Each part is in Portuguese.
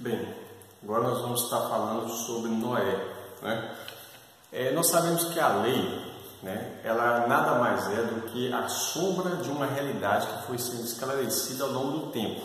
Bem, agora nós vamos estar falando sobre Noé. Né? É, nós sabemos que a lei, né, ela nada mais é do que a sombra de uma realidade que foi sendo esclarecida ao longo do tempo.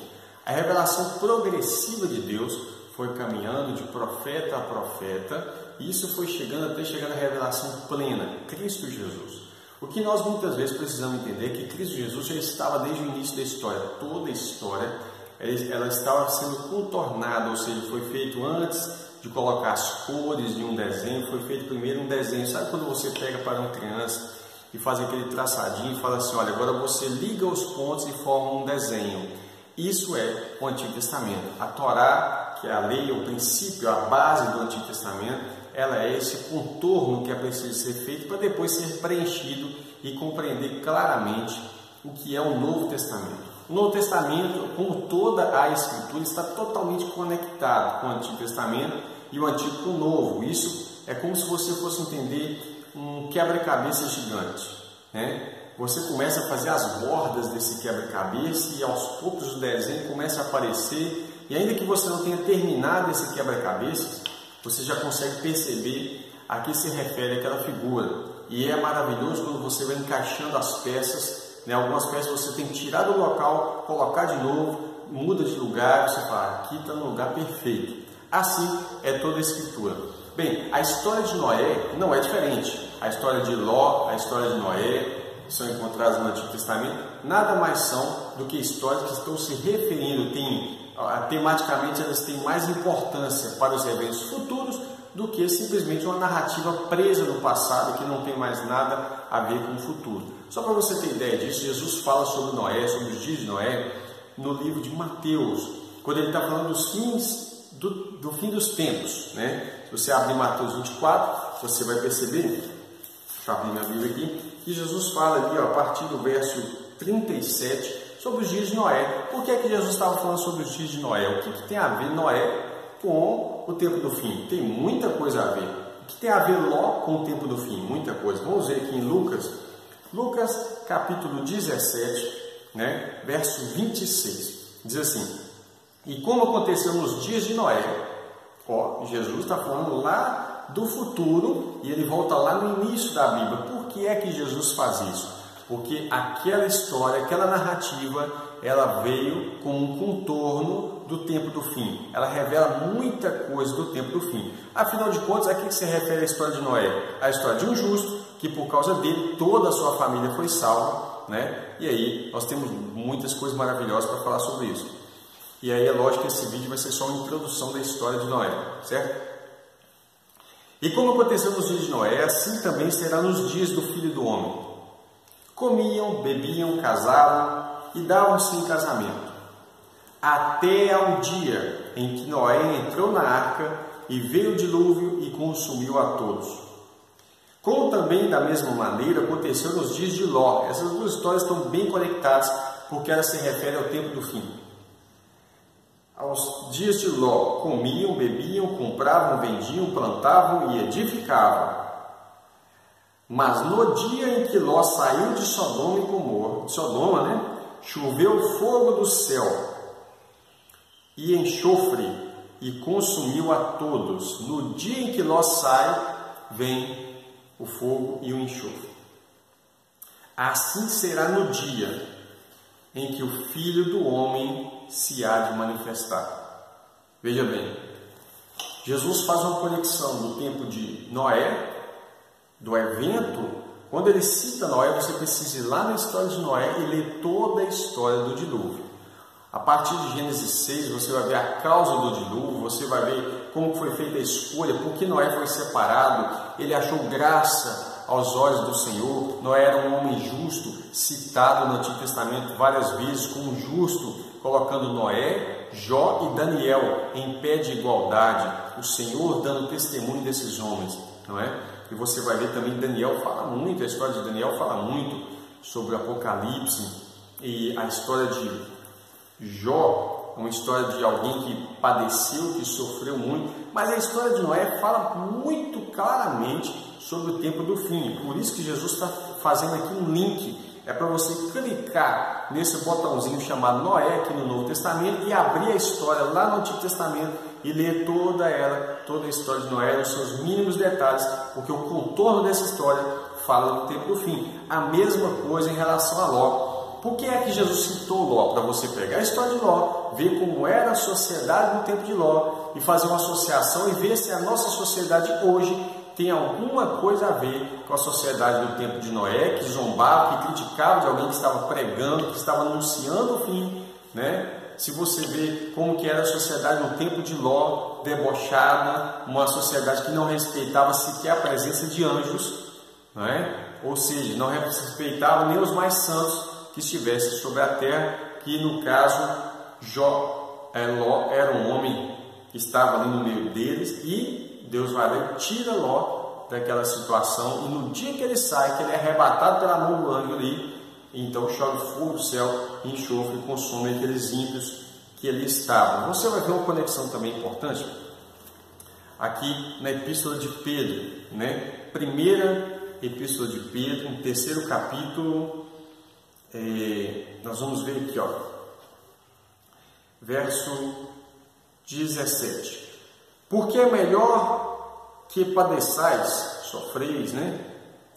A revelação progressiva de Deus foi caminhando de profeta a profeta, e isso foi chegando até chegar na revelação plena, Cristo Jesus. O que nós muitas vezes precisamos entender é que Cristo Jesus já estava desde o início da história, toda a história, ela estava sendo contornada, ou seja, foi feito antes de colocar as cores de um desenho, foi feito primeiro um desenho. Sabe quando você pega para uma criança e faz aquele traçadinho e fala assim, olha, agora você liga os pontos e forma um desenho. Isso é o Antigo Testamento. A Torá, que é a lei, o princípio, a base do Antigo Testamento, ela é esse contorno que é preciso ser feito para depois ser preenchido e compreender claramente o que é o Novo Testamento. Novo Testamento, como toda a Escritura, está totalmente conectado com o Antigo Testamento e o Antigo com o Novo. Isso é como se você fosse entender um quebra-cabeça gigante. Né? Você começa a fazer as bordas desse quebra-cabeça e aos poucos o desenho começa a aparecer. E ainda que você não tenha terminado esse quebra-cabeça, você já consegue perceber a que se refere aquela figura. E é maravilhoso quando você vai encaixando as peças. Né? Algumas peças você tem que tirar do local, colocar de novo, muda de lugar, você fala, aqui está no lugar perfeito. Assim é toda a escritura. Bem, a história de Noé não é diferente. A história de Ló, a história de Noé, são encontradas no Antigo Testamento, nada mais são do que histórias que estão se referindo, tem tematicamente elas têm mais importância para os eventos futuros do que simplesmente uma narrativa presa no passado que não tem mais nada a ver com o futuro. Só para você ter ideia disso, Jesus fala sobre Noé, sobre os dias de Noé, no livro de Mateus, quando ele está falando dos fins do, do, fim dos tempos. Né? Se você abrir Mateus 24, você vai perceber, deixa eu abrir minha Bíblia aqui, que Jesus fala ali ó, a partir do verso 37 sobre os dias de Noé. Por que, é que Jesus estava falando sobre os dias de Noé? O que, que tem a ver Noé com o tempo do fim? Tem muita coisa a ver. O que tem a ver Ló com o tempo do fim? Muita coisa. Vamos ver aqui em Lucas, Lucas capítulo 17, né, verso 26. Diz assim: E como aconteceu nos dias de Noé, ó, Jesus está falando lá do futuro e ele volta lá no início da Bíblia. Por que é que Jesus faz isso? porque aquela história, aquela narrativa, ela veio com um contorno do tempo do fim. Ela revela muita coisa do tempo do fim. Afinal de contas, a que se refere a história de Noé? A história de um justo que por causa dele toda a sua família foi salva, né? E aí nós temos muitas coisas maravilhosas para falar sobre isso. E aí é lógico que esse vídeo vai ser só uma introdução da história de Noé, certo? E como aconteceu nos dias de Noé, assim também será nos dias do Filho do Homem. Comiam, bebiam, casavam e davam-se em casamento, até ao dia em que Noé entrou na arca e veio o dilúvio e consumiu a todos. Como também da mesma maneira aconteceu nos dias de Ló. Essas duas histórias estão bem conectadas porque elas se referem ao tempo do fim. Aos dias de Ló, comiam, bebiam, compravam, vendiam, plantavam e edificavam mas no dia em que Ló saiu de Sodoma e Gomorra, de Sodoma, né, choveu fogo do céu e enxofre e consumiu a todos. No dia em que Ló sai, vem o fogo e o enxofre. Assim será no dia em que o Filho do Homem se há de manifestar. Veja bem, Jesus faz uma conexão do tempo de Noé do evento, quando ele cita Noé, você precisa ir lá na história de Noé e ler toda a história do dilúvio. A partir de Gênesis 6, você vai ver a causa do dilúvio, você vai ver como foi feita a escolha, por que Noé foi separado, ele achou graça aos olhos do Senhor. Noé era um homem justo, citado no Antigo Testamento várias vezes como justo, colocando Noé, Jó e Daniel em pé de igualdade, o Senhor dando testemunho desses homens, não é? E você vai ver também Daniel fala muito, a história de Daniel fala muito sobre o Apocalipse e a história de Jó, uma história de alguém que padeceu, que sofreu muito, mas a história de Noé fala muito claramente sobre o tempo do fim. Por isso que Jesus está fazendo aqui um link é para você clicar nesse botãozinho chamado Noé aqui no Novo Testamento e abrir a história lá no Antigo Testamento e ler toda ela, toda a história de Noé, os seus mínimos detalhes, porque o contorno dessa história fala do tempo do fim. A mesma coisa em relação a Ló. Por que é que Jesus citou Ló? Para você pegar a história de Ló, ver como era a sociedade no tempo de Ló e fazer uma associação e ver se a nossa sociedade hoje tem alguma coisa a ver com a sociedade do tempo de Noé, que zombava, que criticava de alguém que estava pregando, que estava anunciando o fim, né? Se você vê como que era a sociedade no tempo de Ló, debochada, uma sociedade que não respeitava sequer a presença de anjos, não é? ou seja, não respeitava nem os mais santos que estivessem sobre a terra, que no caso Jó, é, Ló era um homem que estava ali no meio deles e Deus vai lá e tira Ló daquela situação, e no dia que ele sai, que ele é arrebatado pela mão do anjo ali, então chove fogo do céu, enxofre e consome aqueles ímpios que ali estavam. Você vai ver uma conexão também importante aqui na Epístola de Pedro, né? Primeira Epístola de Pedro, no terceiro capítulo, é, nós vamos ver aqui, ó, verso 17. Porque é melhor que padeçais, sofreis, né?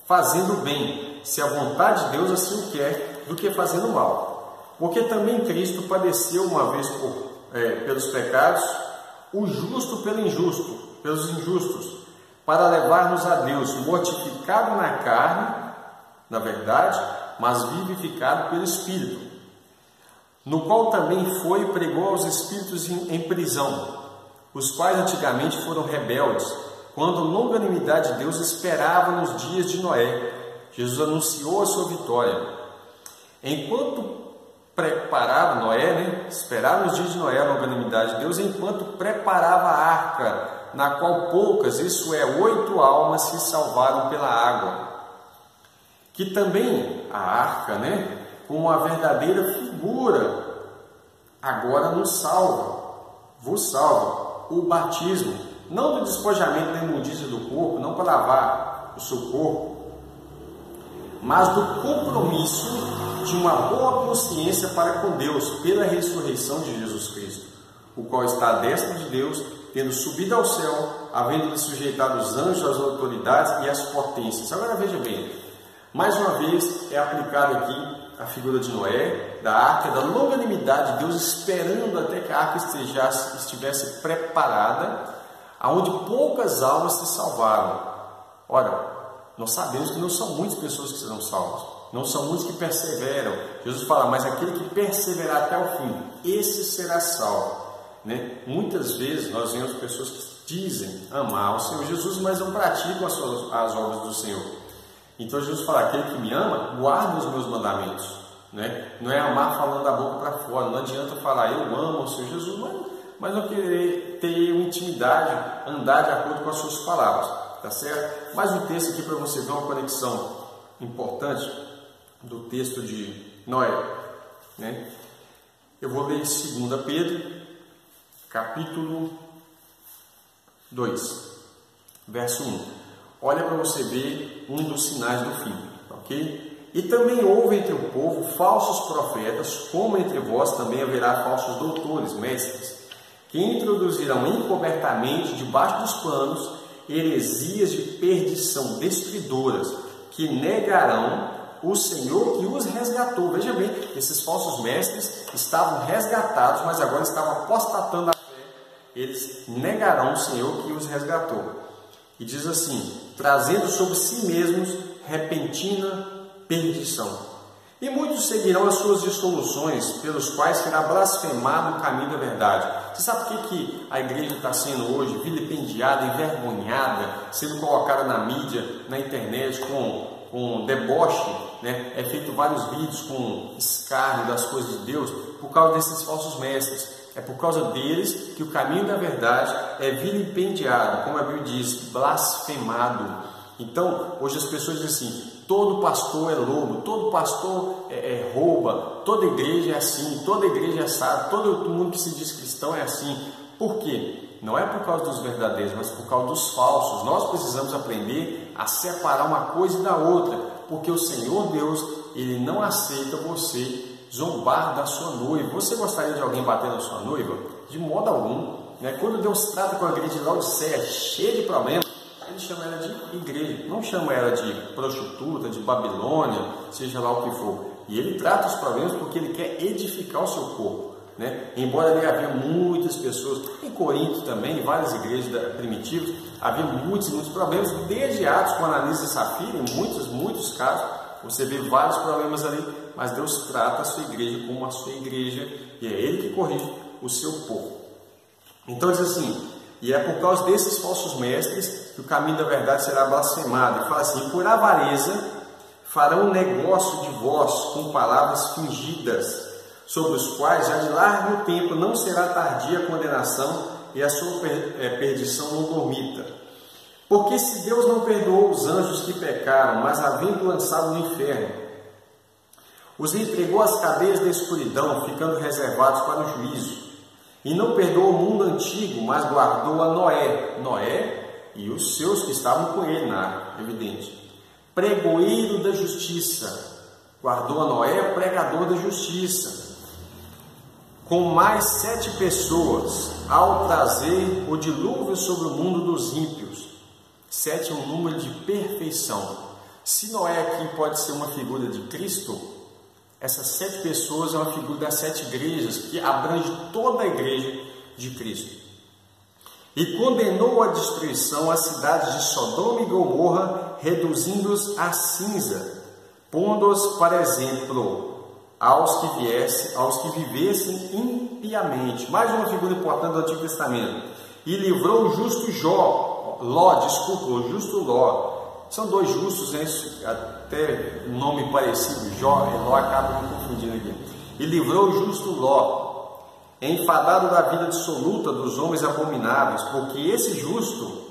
Fazendo bem, se a vontade de Deus assim o quer, do que fazendo mal. Porque também Cristo padeceu uma vez por, é, pelos pecados, o justo pelo injusto, pelos injustos, para levar-nos a Deus, mortificado na carne, na verdade, mas vivificado pelo Espírito, no qual também foi e pregou aos espíritos em, em prisão os quais antigamente foram rebeldes, quando a longanimidade de Deus esperava nos dias de Noé. Jesus anunciou a sua vitória. Enquanto preparava Noé, né? esperava nos dias de Noé a longanimidade de Deus, enquanto preparava a arca, na qual poucas, isso é, oito almas se salvaram pela água. Que também a arca, né, como uma verdadeira figura, agora nos salva, vos salva o batismo, não do despojamento da imundícia do corpo, não para lavar o seu corpo, mas do compromisso de uma boa consciência para com Deus pela ressurreição de Jesus Cristo, o qual está à destra de Deus, tendo subido ao céu, havendo sujeitado os anjos, as autoridades e as potências. Agora veja bem, mais uma vez é aplicado aqui a figura de Noé, da arca, da longanimidade de Deus esperando até que a arca estivesse preparada, aonde poucas almas se salvaram. Ora, nós sabemos que não são muitas pessoas que serão salvas, não são muitos que perseveram. Jesus fala, mas aquele que perseverar até o fim, esse será salvo. Né? Muitas vezes nós vemos pessoas que dizem amar o Senhor Jesus, mas não praticam as, suas, as obras do Senhor. Então Jesus fala: aquele que me ama, guarda os meus mandamentos. Né? Não é amar falando da boca para fora. Não adianta falar eu amo o Senhor Jesus, mas, mas não querer ter intimidade, andar de acordo com as suas palavras. Tá certo? Mais um texto aqui para você ver uma conexão importante do texto de Noé. Né? Eu vou ler 2 Pedro, capítulo 2, verso 1. Olha para você ver um dos sinais do fim, ok? E também houve entre o povo falsos profetas, como entre vós também haverá falsos doutores, mestres, que introduzirão encobertamente debaixo dos panos heresias de perdição destruidoras, que negarão o Senhor que os resgatou. Veja bem, esses falsos mestres estavam resgatados, mas agora estavam apostatando a fé. Eles negarão o Senhor que os resgatou. E diz assim: trazendo sobre si mesmos repentina perdição. E muitos seguirão as suas dissoluções, pelos quais será blasfemado o caminho da verdade. Você sabe por que, que a igreja está sendo hoje vilipendiada, envergonhada, sendo colocada na mídia, na internet, com, com deboche? Né? É feito vários vídeos com escárnio das coisas de Deus por causa desses falsos mestres. É por causa deles que o caminho da verdade é vilipendiado, como a Bíblia diz, blasfemado. Então, hoje as pessoas dizem assim: todo pastor é lobo, todo pastor é, é rouba, toda igreja é assim, toda igreja é assado, todo mundo que se diz cristão é assim. Por quê? Não é por causa dos verdadeiros, mas por causa dos falsos. Nós precisamos aprender a separar uma coisa da outra. porque o Senhor Deus, ele não aceita você zombar da sua noiva. Você gostaria de alguém bater na sua noiva? De modo algum. Né? Quando Deus trata com a igreja de Laodiceia, cheia de problemas, ele chama ela de igreja, não chama ela de prostituta, de Babilônia, seja lá o que for. E ele trata os problemas porque ele quer edificar o seu corpo. Né? Embora ali havia muitas pessoas, em Corinto também, em várias igrejas primitivas, havia muitos, muitos problemas, desde Atos com Ananias e Safira, em muitos, muitos casos, você vê vários problemas ali, mas Deus trata a sua igreja como a sua igreja e é Ele que corrige o seu povo. Então diz assim, e é por causa desses falsos mestres que o caminho da verdade será blasfemado. Ele fala assim, por avareza farão negócio de vós com palavras fingidas, sobre os quais já de largo tempo não será tardia a condenação e a sua é, perdição não dormita. Porque se Deus não perdoou os anjos que pecaram, mas havendo lançado no inferno, os entregou às cadeias da escuridão, ficando reservados para o juízo, e não perdoou o mundo antigo, mas guardou a Noé, Noé e os seus que estavam com ele na arca, evidente. Pregoeiro da justiça, guardou a Noé, pregador da justiça com mais sete pessoas, ao trazer o dilúvio sobre o mundo dos ímpios. Sete é um número de perfeição. Se Noé aqui pode ser uma figura de Cristo, essas sete pessoas é uma figura das sete igrejas que abrange toda a igreja de Cristo. E condenou a destruição as cidades de Sodoma e Gomorra, reduzindo-os a cinza, pondo-os para exemplo aos que viessem, aos que vivessem impiamente. Mais uma figura importante do Antigo Testamento. E livrou o justo Jó, Ló, desculpa, o justo Ló. São dois justos, né? até nome parecido, Jó e Ló acabam me confundindo aqui. E livrou o justo Ló, enfadado da vida dissoluta dos homens abomináveis, porque esse justo,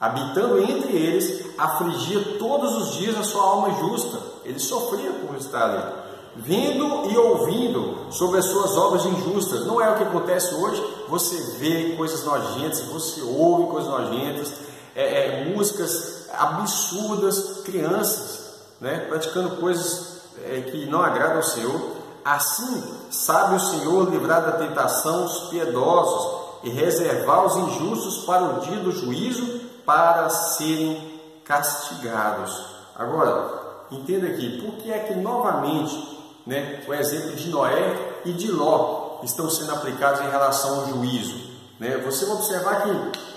habitando entre eles, afligia todos os dias a sua alma justa. Ele sofria por estar ali vendo e ouvindo sobre as suas obras injustas. Não é o que acontece hoje. Você vê coisas nojentas, você ouve coisas nojentas, é, é, músicas absurdas, crianças né, praticando coisas é, que não agradam ao Senhor. Assim, sabe o Senhor livrar da tentação os piedosos e reservar os injustos para o dia do juízo, para serem castigados. Agora, entenda aqui, por que é que novamente né, o exemplo de Noé e de Ló estão sendo aplicados em relação ao juízo. Né? Você vai observar que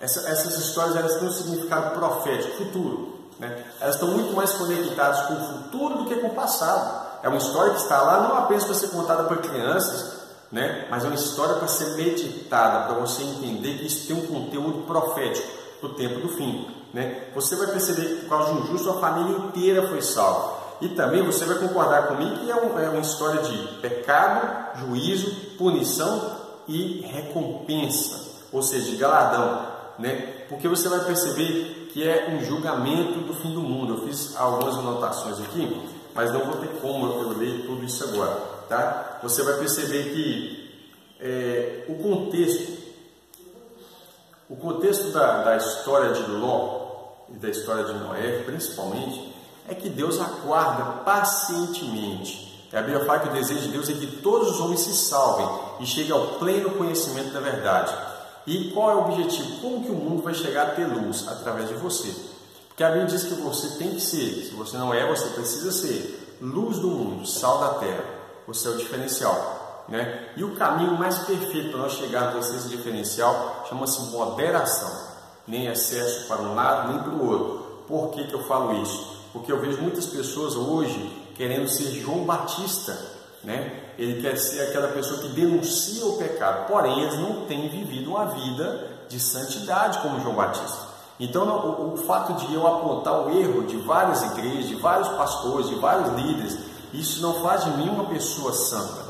essa, essas histórias elas têm um significado profético, futuro. Né? Elas estão muito mais conectadas com o futuro do que com o passado. É uma história que está lá não apenas para ser contada para crianças, né? mas é uma história para ser meditada, para você entender que isso tem um conteúdo profético para o tempo do fim. Né? Você vai perceber que por causa de um justo a família inteira foi salva. E também você vai concordar comigo que é, um, é uma história de pecado, juízo, punição e recompensa, ou seja, de galardão, né? Porque você vai perceber que é um julgamento do fim do mundo. Eu fiz algumas anotações aqui, mas não vou ter como eu ler tudo isso agora, tá? Você vai perceber que é, o contexto, o contexto da, da história de Ló e da história de Noé, principalmente, é que Deus aguarda pacientemente. A Bíblia fala que o desejo de Deus é que todos os homens se salvem e cheguem ao pleno conhecimento da verdade. E qual é o objetivo? Como que o mundo vai chegar a ter luz? Através de você. Porque a Bíblia diz que você tem que ser, se você não é, você precisa ser luz do mundo, sal da terra. Você é o diferencial. Né? E o caminho mais perfeito para nós chegarmos a esse diferencial chama-se moderação. Nem excesso para um lado, nem para o outro. Por que, que eu falo isso? Porque eu vejo muitas pessoas hoje querendo ser João Batista, né? Ele quer ser aquela pessoa que denuncia o pecado, porém eles não têm vivido uma vida de santidade como João Batista. Então, o, o fato de eu apontar o erro de várias igrejas, de vários pastores, de vários líderes, isso não faz de mim uma pessoa santa.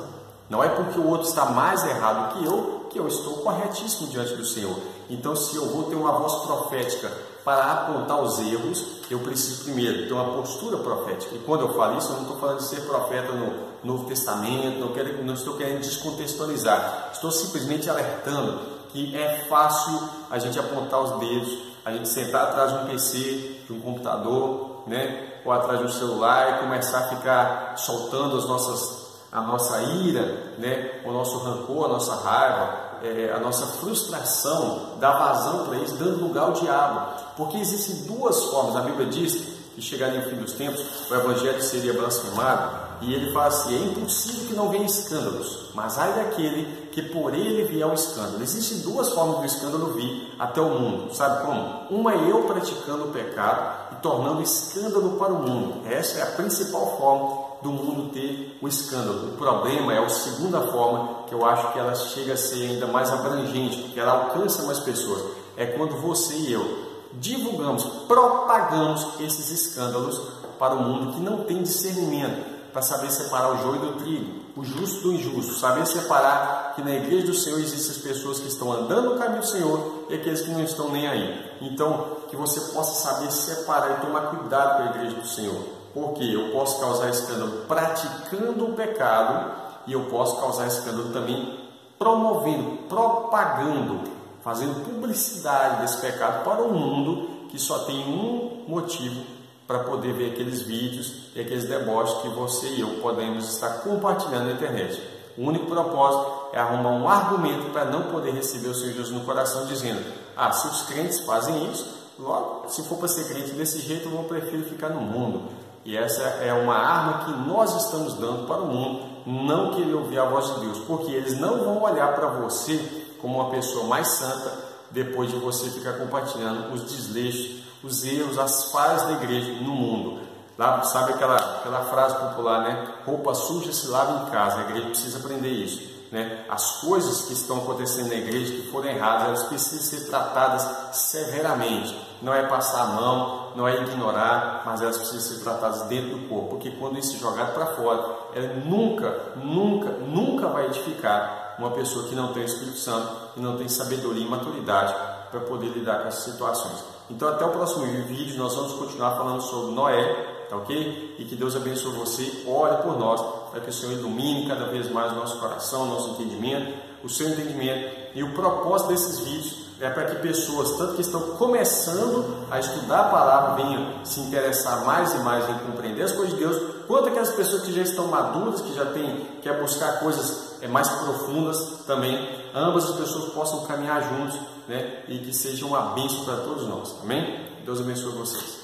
Não é porque o outro está mais errado que eu que eu estou corretíssimo diante do Senhor. Então, se eu vou ter uma voz profética para apontar os erros, eu preciso primeiro ter uma postura profética. E quando eu falo isso, eu não estou falando de ser profeta no Novo Testamento, não, quero, não estou querendo descontextualizar. Estou simplesmente alertando que é fácil a gente apontar os dedos, a gente sentar atrás de um PC, de um computador, né? ou atrás do celular e começar a ficar soltando as nossas, a nossa ira, né? o nosso rancor, a nossa raiva, é, a nossa frustração, dar vazão para isso, dando lugar ao diabo. Porque existem duas formas, a Bíblia diz que chegaria o fim dos tempos, o Evangelho seria blasfemado, e ele fala assim: é impossível que não venha escândalos, mas ai daquele que por ele vier o escândalo. Existem duas formas do escândalo vir até o mundo, sabe como? Uma é eu praticando o pecado e tornando escândalo para o mundo. Essa é a principal forma do mundo ter o escândalo. O problema é a segunda forma, que eu acho que ela chega a ser ainda mais abrangente, porque ela alcança mais pessoas. É quando você e eu divulgamos, propagamos esses escândalos para o mundo que não tem discernimento para saber separar o joio do trigo, o justo do injusto, saber separar que na igreja do Senhor existem as pessoas que estão andando no caminho do Senhor e aqueles que não estão nem aí. Então, que você possa saber separar e tomar cuidado com a igreja do Senhor, porque eu posso causar escândalo praticando o pecado e eu posso causar escândalo também promovendo, propagando, fazendo publicidade desse pecado para o mundo que só tem um motivo para poder ver aqueles vídeos e aqueles deboches que você e eu podemos estar compartilhando na internet. O único propósito é arrumar um argumento para não poder receber o Senhor Jesus no coração, dizendo: Ah, se os crentes fazem isso, logo, se for para ser crente desse jeito, eu prefiro ficar no mundo. E essa é uma arma que nós estamos dando para o mundo, não querer ouvir a voz de Deus, porque eles não vão olhar para você como uma pessoa mais santa depois de você ficar compartilhando os desleixos os erros, as falhas da igreja no mundo. Lá, sabe aquela, aquela frase popular, né? Roupa suja se lava em casa. A igreja precisa aprender isso. Né? As coisas que estão acontecendo na igreja que foram erradas, elas precisam ser tratadas severamente. Não é passar a mão, não é ignorar, mas elas precisam ser tratadas dentro do corpo, porque quando isso é jogado para fora, ela nunca, nunca, nunca vai edificar uma pessoa que não tem o Espírito Santo e não tem sabedoria e maturidade para poder lidar com essas situações. Então, até o próximo vídeo, nós vamos continuar falando sobre Noé, tá ok? E que Deus abençoe você, ore por nós, para que o Senhor ilumine cada vez mais o nosso coração, o nosso entendimento, o seu entendimento. E o propósito desses vídeos é para que pessoas, tanto que estão começando a estudar a palavra, venham se interessar mais e mais em compreender as coisas de Deus, quanto aquelas pessoas que já estão maduras, que já têm, quer buscar coisas é, mais profundas também, ambas as pessoas possam caminhar juntos né? e que seja uma bênção para todos nós. Amém? Deus abençoe vocês.